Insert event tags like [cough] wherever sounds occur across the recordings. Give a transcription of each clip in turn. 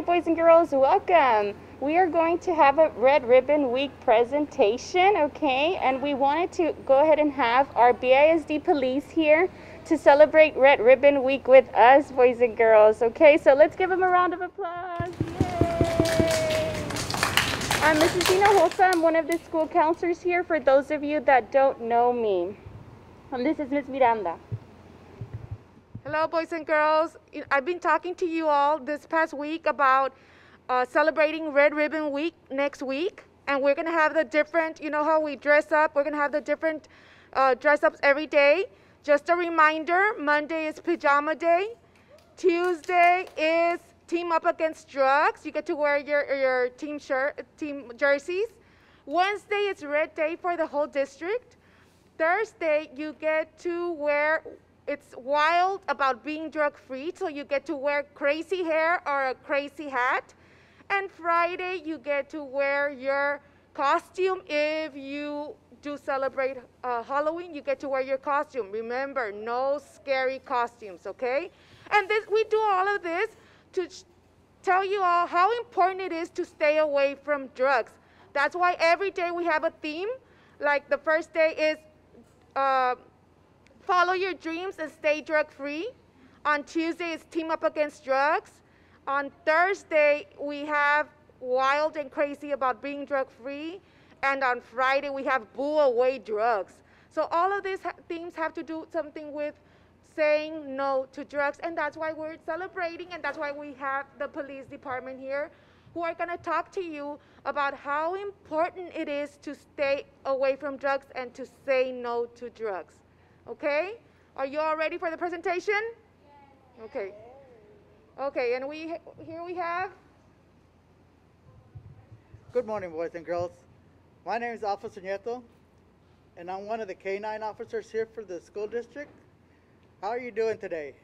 boys and girls, welcome. We are going to have a Red Ribbon Week presentation, okay? And we wanted to go ahead and have our BISD police here to celebrate Red Ribbon Week with us, boys and girls, okay? So let's give them a round of applause. Yay! I'm Mrs. Dina Hosa. I'm one of the school counselors here for those of you that don't know me. And this is Ms. Miranda. Hello, boys and girls. I've been talking to you all this past week about uh, celebrating Red Ribbon Week next week. And we're going to have the different, you know how we dress up? We're going to have the different uh, dress ups every day. Just a reminder Monday is pajama day, Tuesday is team up against drugs. You get to wear your, your team shirt, team jerseys. Wednesday is red day for the whole district. Thursday, you get to wear, it's wild about being drug free, so you get to wear crazy hair or a crazy hat. And Friday, you get to wear your costume if you do celebrate uh, Halloween, you get to wear your costume. Remember, no scary costumes, okay? And this, we do all of this to tell you all how important it is to stay away from drugs. That's why every day we have a theme. Like the first day is uh, follow your dreams and stay drug free. On Tuesday is team up against drugs. On Thursday, we have wild and crazy about being drug free. And on Friday, we have boo away drugs. So all of these ha themes have to do something with saying no to drugs. And that's why we're celebrating, and that's why we have the police department here who are going to talk to you about how important it is to stay away from drugs and to say no to drugs. Okay? Are you all ready for the presentation? Okay. Okay, and we here we have Good morning, boys and girls. My name is Officer Nieto, and I'm one of the K-9 officers here for the school district. How are you doing today?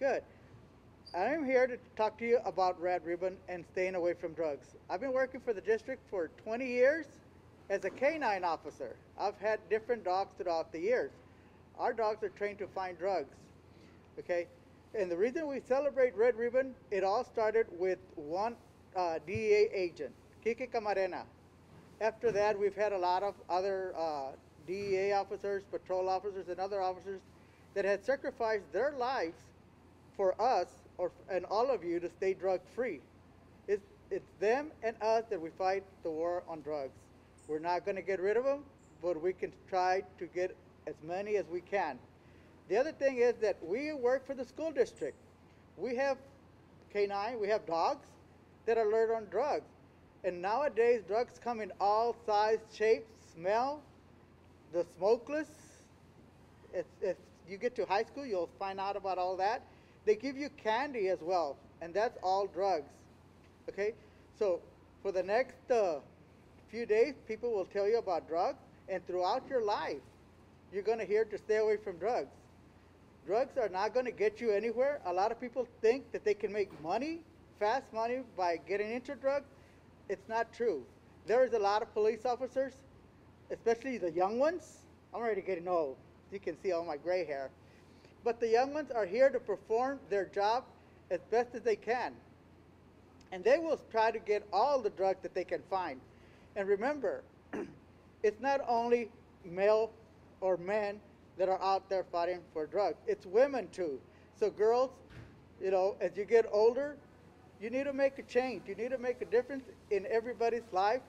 Good. I'm here to talk to you about Red Ribbon and staying away from drugs. I've been working for the district for 20 years as a K-9 officer. I've had different dogs throughout the years. Our dogs are trained to find drugs, okay? And the reason we celebrate Red Ribbon, it all started with one uh, DEA agent. Kiki Camarena. After that, we've had a lot of other uh, DEA officers, patrol officers, and other officers that had sacrificed their lives for us or and all of you to stay drug free. It's, it's them and us that we fight the war on drugs. We're not going to get rid of them, but we can try to get as many as we can. The other thing is that we work for the school district. We have canine, we have dogs that are alert on drugs. And nowadays, drugs come in all size, shapes, smell. The smokeless, if, if you get to high school, you'll find out about all that. They give you candy as well, and that's all drugs. Okay? So for the next uh, few days, people will tell you about drugs, and throughout your life, you're going to hear to stay away from drugs. Drugs are not going to get you anywhere. A lot of people think that they can make money, fast money, by getting into drugs. It's not true. There is a lot of police officers, especially the young ones. I'm already getting old. You can see all my gray hair. But the young ones are here to perform their job as best as they can. And they will try to get all the drugs that they can find. And remember, [clears throat] it's not only male or men that are out there fighting for drugs. It's women too. So girls, you know, as you get older, you need to make a change. You need to make a difference in everybody's life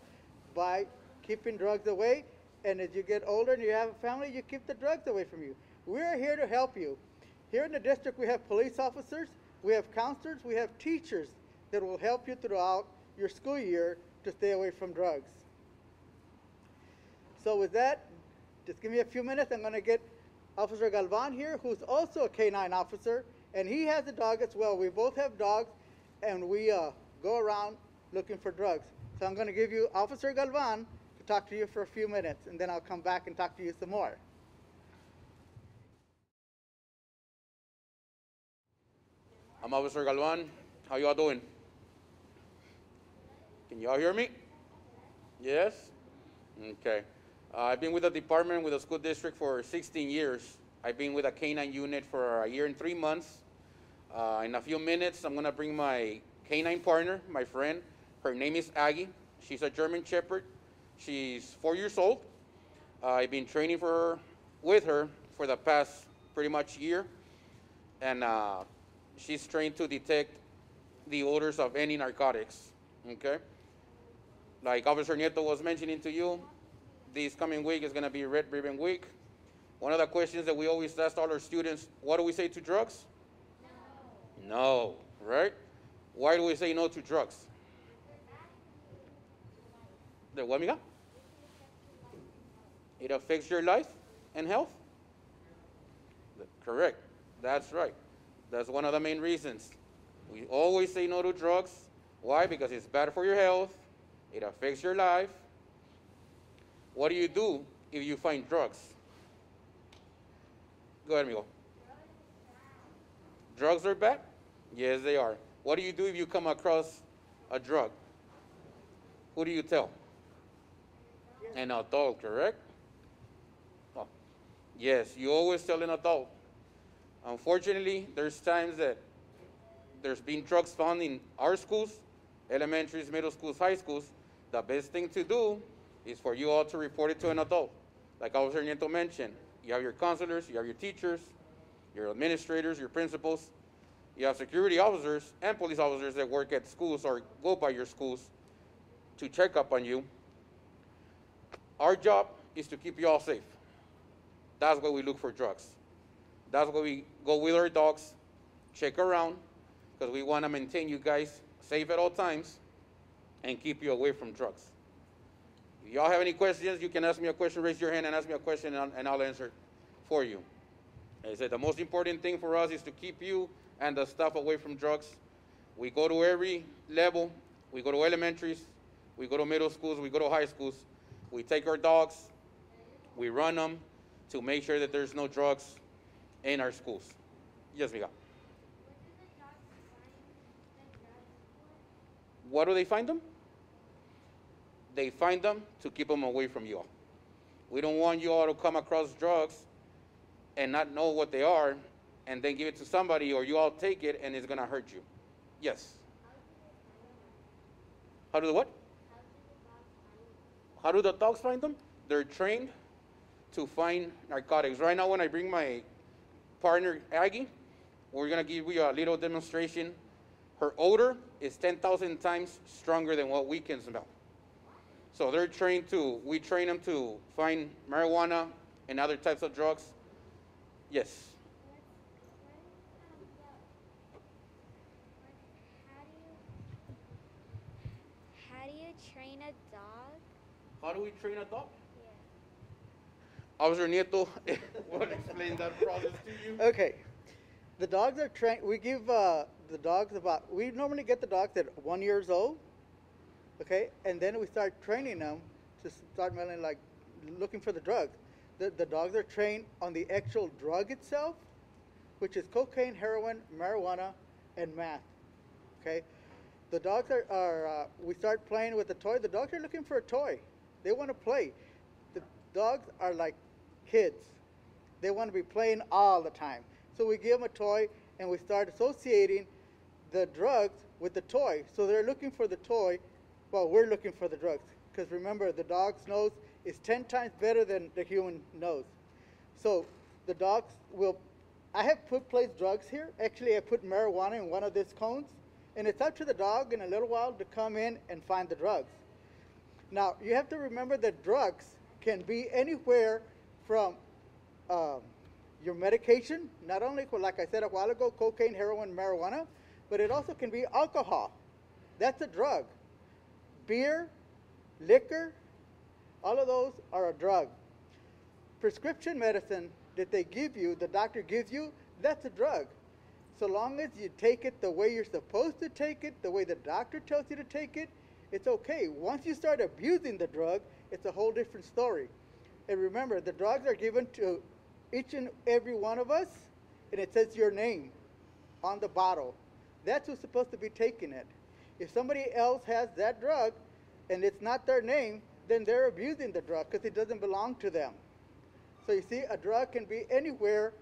by keeping drugs away. And as you get older and you have a family, you keep the drugs away from you. We're here to help you. Here in the district, we have police officers, we have counselors, we have teachers that will help you throughout your school year to stay away from drugs. So with that, just give me a few minutes. I'm going to get Officer Galvan here, who's also a K-9 officer, and he has a dog as well. We both have dogs, and we uh, go around looking for drugs. So I'm going to give you Officer Galvan to talk to you for a few minutes, and then I'll come back and talk to you some more. I'm Officer Galvan. How y'all doing? Can y'all hear me? Yes? Okay. Uh, I've been with the department, with the school district for 16 years. I've been with a K-9 unit for a year and three months. Uh, in a few minutes, I'm gonna bring my canine partner, my friend. Her name is Aggie. She's a German Shepherd. She's four years old. Uh, I've been training for her, with her for the past pretty much year, and uh, she's trained to detect the odors of any narcotics. Okay, like Officer Nieto was mentioning to you, this coming week is going to be Red Ribbon Week. One of the questions that we always ask all our students: What do we say to drugs? No. No, right? Why do we say no to drugs? The what, amiga? It affects your life and health? Correct. That's right. That's one of the main reasons. We always say no to drugs. Why? Because it's bad for your health, it affects your life. What do you do if you find drugs? Go ahead, amigo. Drugs are bad? Yes, they are. What do you do if you come across a drug? Who do you tell? An adult, correct? Oh, yes, you always tell an adult. Unfortunately, there's times that there's been drugs found in our schools, elementaries, middle schools, high schools. The best thing to do is for you all to report it to an adult. Like Officer Nieto mentioned, you have your counselors, you have your teachers, your administrators, your principals, you have security officers and police officers that work at schools or go by your schools to check up on you. Our job is to keep you all safe. That's why we look for drugs. That's why we go with our dogs, check around, because we want to maintain you guys safe at all times and keep you away from drugs. If y'all have any questions, you can ask me a question, raise your hand and ask me a question, and I'll, and I'll answer for you. I said the most important thing for us is to keep you and the staff away from drugs. We go to every level. We go to elementaries. We go to middle schools. We go to high schools. We take our dogs. We run them to make sure that there's no drugs in our schools. Yes, Miguel. What do they find them? They find them to keep them away from you all. We don't want you all to come across drugs and not know what they are and then give it to somebody or you all take it and it's going to hurt you. Yes. How do the what? How do the dogs find them? They're trained to find narcotics. Right now, when I bring my partner Aggie, we're going to give you a little demonstration. Her odor is 10,000 times stronger than what we can smell. So they're trained to, we train them to find marijuana and other types of drugs. Yes. How do you train a dog? How do we train a dog? Officer Nieto [laughs] will explain that process to you. Okay. The dogs are trained. We give uh, the dogs about. We normally get the dogs at one years old. Okay, and then we start training them to start smelling like looking for the drug. The, the dogs are trained on the actual drug itself, which is cocaine, heroin, marijuana, and meth. Okay, the dogs are, are uh, we start playing with the toy. The dogs are looking for a toy. They want to play. The dogs are like kids. They want to be playing all the time. So we give them a toy and we start associating the drugs with the toy. So they're looking for the toy while we're looking for the drugs. Because remember, the dog's nose is 10 times better than the human nose. So the dogs will. I have put placed drugs here. Actually, I put marijuana in one of these cones. And it's up to the dog in a little while to come in and find the drugs. Now, you have to remember that drugs can be anywhere from um, your medication, not only, like I said a while ago, cocaine, heroin, marijuana, but it also can be alcohol. That's a drug. Beer, liquor, all of those are a drug. Prescription medicine that they give you, the doctor gives you, that's a drug. So long as you take it the way you're supposed to take it, the way the doctor tells you to take it, it's okay. Once you start abusing the drug, it's a whole different story. And remember, the drugs are given to each and every one of us, and it says your name on the bottle. That's who's supposed to be taking it. If somebody else has that drug and it's not their name, then they're abusing the drug because it doesn't belong to them. So you see, a drug can be anywhere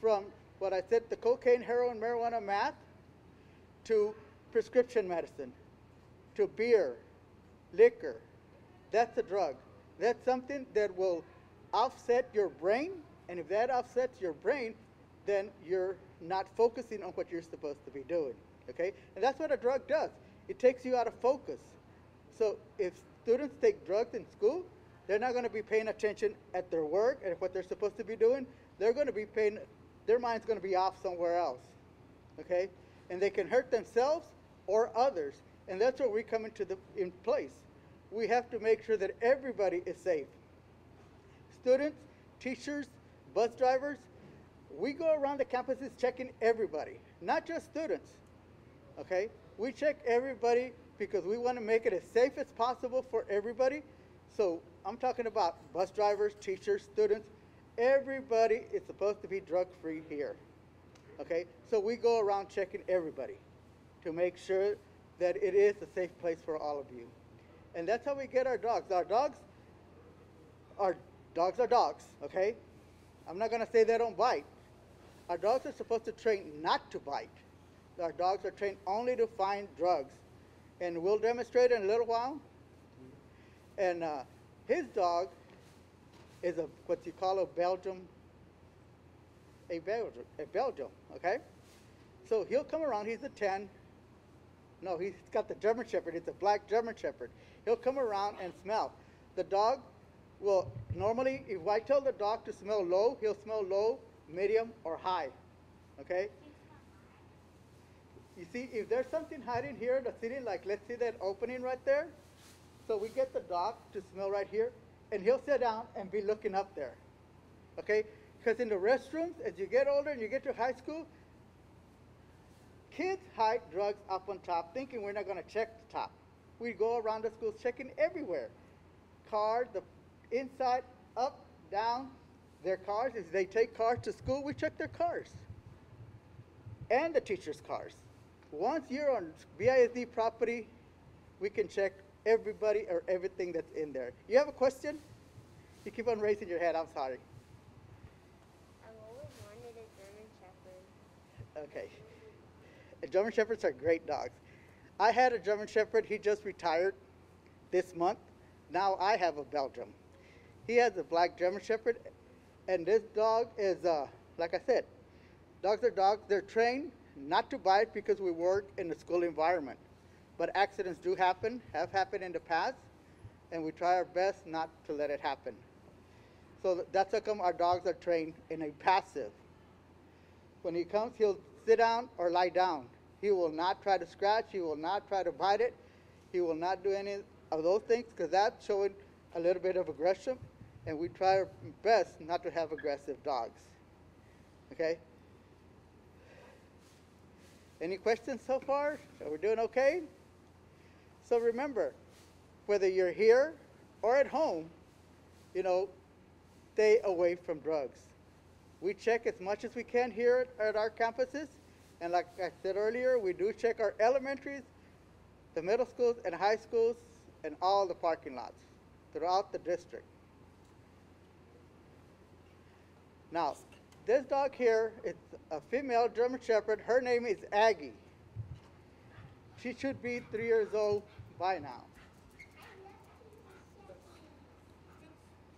from what I said, the cocaine, heroin, marijuana, meth, to prescription medicine, to beer, liquor. That's a drug. That's something that will offset your brain, and if that offsets your brain, then you're not focusing on what you're supposed to be doing. Okay? And that's what a drug does. It takes you out of focus. So if students take drugs in school, they're not going to be paying attention at their work and what they're supposed to be doing. They're going to be paying, their mind's going to be off somewhere else. Okay? And they can hurt themselves or others. And that's where we come into the in place. We have to make sure that everybody is safe. Students, teachers, bus drivers, we go around the campuses checking everybody, not just students. Okay? We check everybody because we want to make it as safe as possible for everybody. So I'm talking about bus drivers, teachers, students. Everybody is supposed to be drug free here. Okay? So we go around checking everybody to make sure that it is a safe place for all of you. And that's how we get our dogs. Our dogs our dogs are dogs, okay? I'm not going to say they don't bite. Our dogs are supposed to train not to bite. Our dogs are trained only to find drugs. And we'll demonstrate in a little while. And uh, his dog is a what you call a Belgium, a Belgium, a Belgium, okay? So he'll come around. He's a 10. No, he's got the German Shepherd. It's a black German Shepherd. He'll come around and smell. The dog will normally, if I tell the dog to smell low, he'll smell low, medium, or high. Okay? You see, if there's something hiding here in the city, like let's see that opening right there. So we get the dog to smell right here, and he'll sit down and be looking up there. Okay? Because in the restrooms, as you get older and you get to high school, kids hide drugs up on top, thinking we're not going to check the top. We go around the schools checking everywhere. Cars, the inside, up, down, their cars. If they take cars to school, we check their cars. And the teachers' cars. Once you're on BISD property, we can check everybody or everything that's in there. You have a question? You keep on raising your head. I'm sorry. I've always wanted a German Shepherd. Okay. German Shepherds are great dogs. I had a German Shepherd. He just retired this month. Now I have a Belgium. He has a black German Shepherd, and this dog is, uh, like I said, dogs are dogs. They're trained not to bite because we work in a school environment. But accidents do happen, have happened in the past, and we try our best not to let it happen. So that's how come our dogs are trained in a passive. When he comes, he'll sit down or lie down. He will not try to scratch. He will not try to bite it. He will not do any of those things because that's showing a little bit of aggression. And we try our best not to have aggressive dogs. Okay? Any questions so far? Are we doing okay? So remember, whether you're here or at home, you know, stay away from drugs. We check as much as we can here at, at our campuses. And like I said earlier, we do check our elementaries, the middle schools and high schools, and all the parking lots throughout the district. Now, this dog here is a female German Shepherd. Her name is Aggie. She should be three years old by now.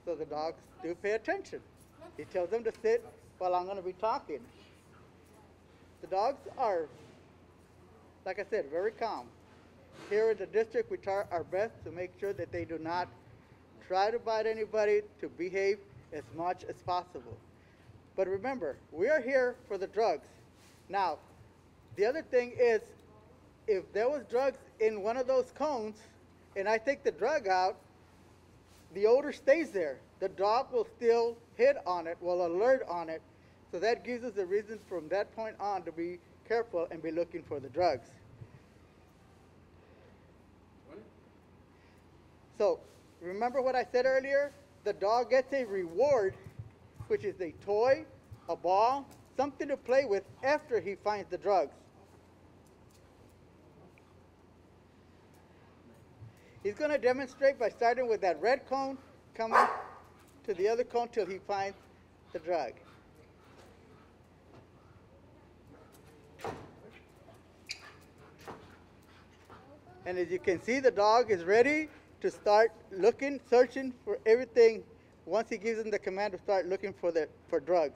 So the dogs do pay attention. He tells them to sit while I'm going to be talking. The dogs are, like I said, very calm. Here in the district, we try our best to make sure that they do not try to bite anybody, to behave as much as possible. But remember, we are here for the drugs. Now, the other thing is, if there was drugs in one of those cones, and I take the drug out, the odor stays there. The dog will still hit on it, will alert on it. So that gives us a reason from that point on to be careful and be looking for the drugs. So remember what I said earlier? The dog gets a reward, which is a toy, a ball, something to play with after he finds the drugs. He's going to demonstrate by starting with that red cone, coming to the other cone till he finds the drug. And as you can see, the dog is ready to start looking, searching for everything once he gives them the command to start looking for, the, for drugs.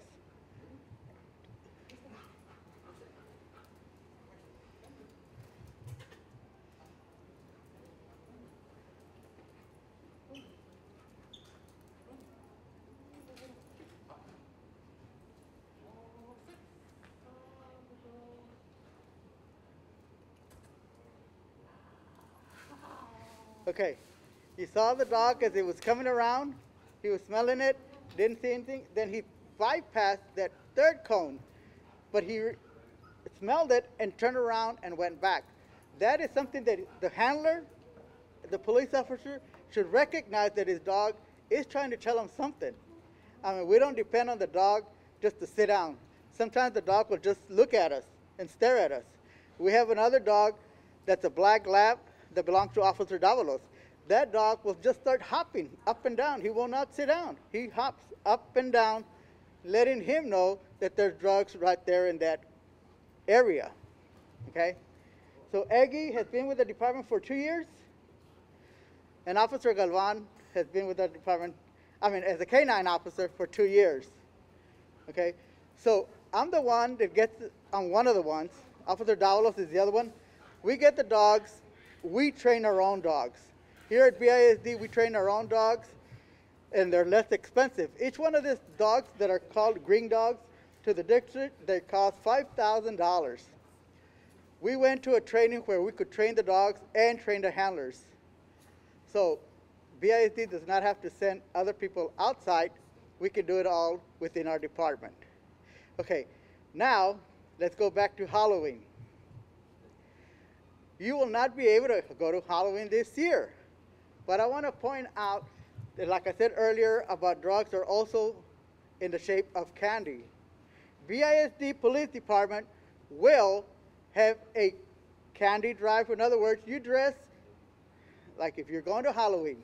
Okay, you saw the dog as it was coming around. He was smelling it, didn't see anything. Then he bypassed that third cone, but he smelled it and turned around and went back. That is something that the handler, the police officer, should recognize that his dog is trying to tell him something. I mean, we don't depend on the dog just to sit down. Sometimes the dog will just look at us and stare at us. We have another dog that's a black lab that belongs to Officer Davalos. That dog will just start hopping up and down. He will not sit down. He hops up and down, letting him know that there's drugs right there in that area. Okay? So Aggie has been with the department for two years, and Officer Galvan has been with the department, I mean, as a canine officer for two years. Okay? So I'm the one that gets, I'm one of the ones. Officer Davalos is the other one. We get the dogs we train our own dogs. Here at BISD, we train our own dogs, and they're less expensive. Each one of these dogs that are called green dogs to the district, they cost $5,000. We went to a training where we could train the dogs and train the handlers. So BISD does not have to send other people outside. We can do it all within our department. Okay, now let's go back to Halloween you will not be able to go to Halloween this year. But I want to point out that, like I said earlier, about drugs are also in the shape of candy. BISD Police Department will have a candy drive. In other words, you dress like if you're going to Halloween,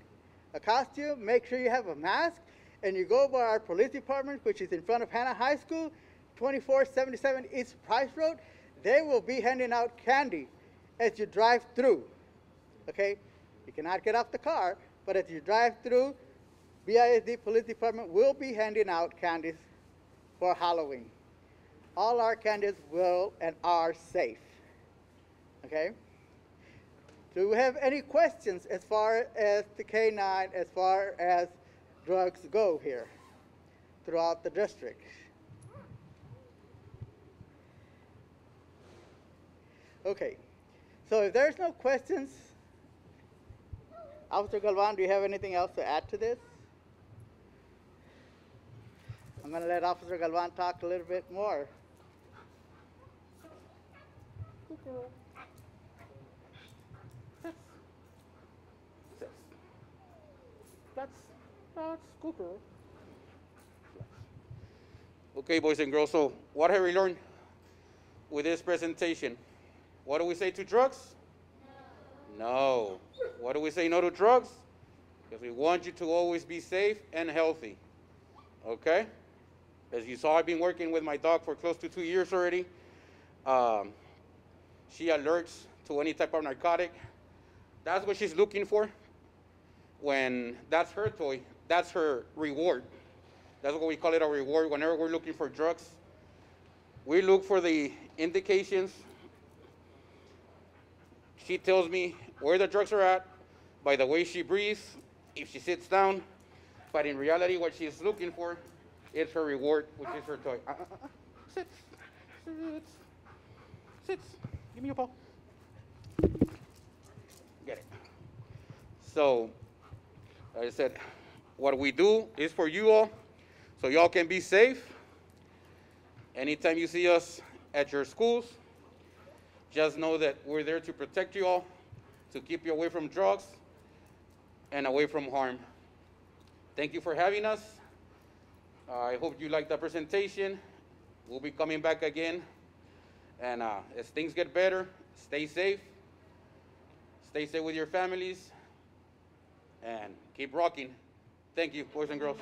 a costume, make sure you have a mask, and you go by our police department, which is in front of Hanna High School, 2477 East Price Road. They will be handing out candy as you drive through. Okay? You cannot get off the car, but as you drive through, BISD Police Department will be handing out candies for Halloween. All our candies will and are safe. Okay? Do we have any questions as far as the K9, as far as drugs go here throughout the district? Okay. So if there's no questions, Officer Galvan, do you have anything else to add to this? I'm going to let Officer Galvan talk a little bit more. That's, that's Cooper. Okay, boys and girls, so what have we learned with this presentation? What do we say to drugs? No. What do we say no to drugs? Because we want you to always be safe and healthy. Okay? As you saw, I've been working with my dog for close to two years already. Um, she alerts to any type of narcotic. That's what she's looking for. When that's her toy, that's her reward. That's what we call it a reward whenever we're looking for drugs. We look for the indications she tells me where the drugs are at by the way she breathes, if she sits down. But in reality, what she's looking for is her reward, which is her toy. Uh, uh, uh, uh. sit, sit, sit. Give me your paw. Get it. So, like I said, what we do is for you all, so y'all can be safe. Anytime you see us at your schools, just know that we're there to protect you all, to keep you away from drugs and away from harm. Thank you for having us. Uh, I hope you liked the presentation. We'll be coming back again. And uh, as things get better, stay safe. Stay safe with your families. And keep rocking. Thank you, boys and girls.